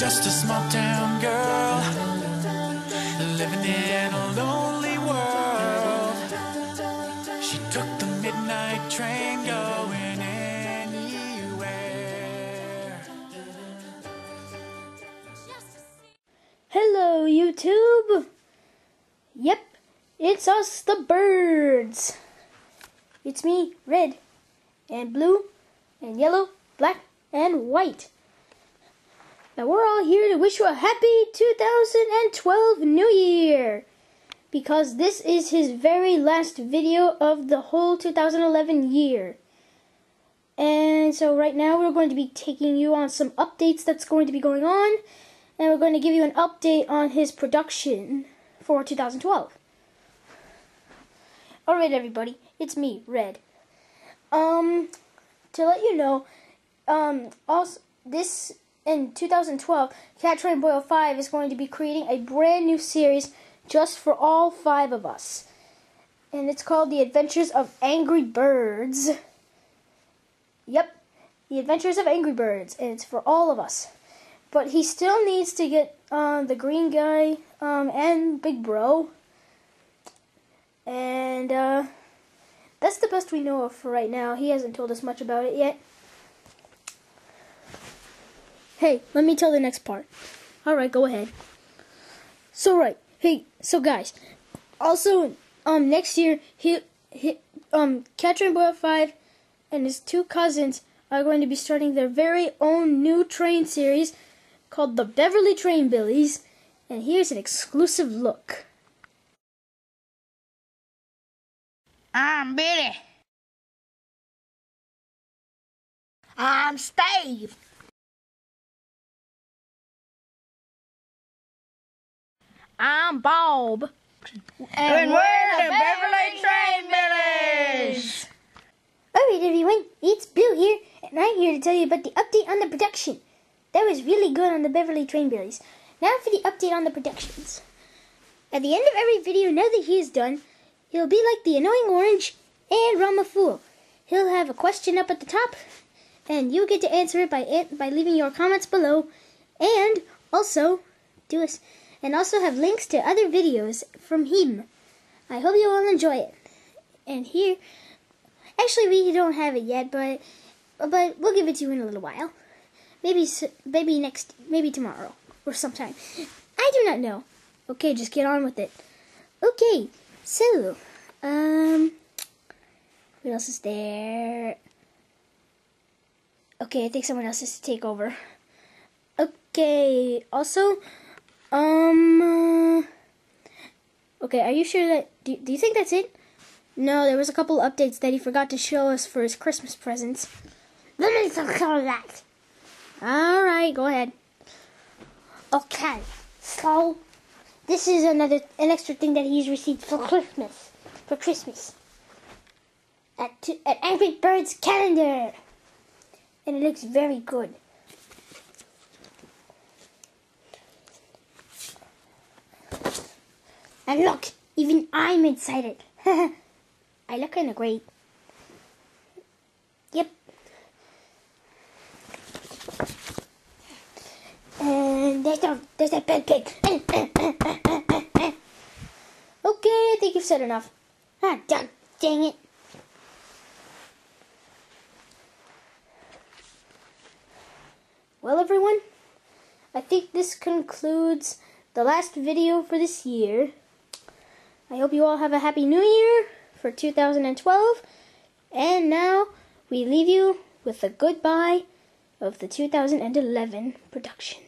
just a small town girl living in a lonely world. She took the midnight train going anywhere. Hello, YouTube! Yep, it's us, the birds! It's me, red, and blue, and yellow, black, and white. Now we're all here to wish you a happy 2012 New Year! Because this is his very last video of the whole 2011 year. And so right now we're going to be taking you on some updates that's going to be going on. And we're going to give you an update on his production for 2012. Alright everybody, it's me, Red. Um, to let you know, um, also, this, in 2012, cattrainboy05 is going to be creating a brand new series just for all five of us. And it's called The Adventures of Angry Birds. Yep, The Adventures of Angry Birds, and it's for all of us. But he still needs to get uh, the green guy um, and Big Bro. And uh, that's the best we know of for right now. He hasn't told us much about it yet. Hey, let me tell the next part. Alright, go ahead. So, right. Hey, so guys. Also, um, next year, he, he um, cattrainboy05 and his two cousins are going to be starting their very own new train series called the Beverly Train Billies, and here's an exclusive look. I'm Billy. I'm Steve. I'm Bob. And, we're the Beverly Train Billies. Alright everyone, it's Bill here, and I'm here to tell you about the update on the production. That was really good on the Beverly Train Billies. Now for the update on the productions. At the end of every video, now that he is done, he'll be like the annoying orange and Rama Fool. He'll have a question up at the top, and you get to answer it by it by leaving your comments below, and also do us, and also have links to other videos from him. I hope you all enjoy it. And here, actually, we don't have it yet, but but we'll give it to you in a little while. Maybe maybe next, maybe tomorrow or sometime. I do not know. Okay, just get on with it. Okay, so um, what else is there? Okay, I think someone else has to take over. Okay, also, um, uh, okay, are you sure that, do, do you think that's it? No, there was a couple updates that he forgot to show us for his Christmas presents. Let me talk about that. Alright, go ahead. Okay, so, this is another, an extra thing that he's received for Christmas. For Christmas at, at Angry Birds calendar. And it looks very good. And look, even I'm excited. I look kind of great. Yep. And there's a, there's a pig. okay, I think you've said enough. Ah, dang, dang it. Well, everyone, I think this concludes the last video for this year. I hope you all have a happy new year for 2012. And now we leave you with the goodbye of the 2011 production.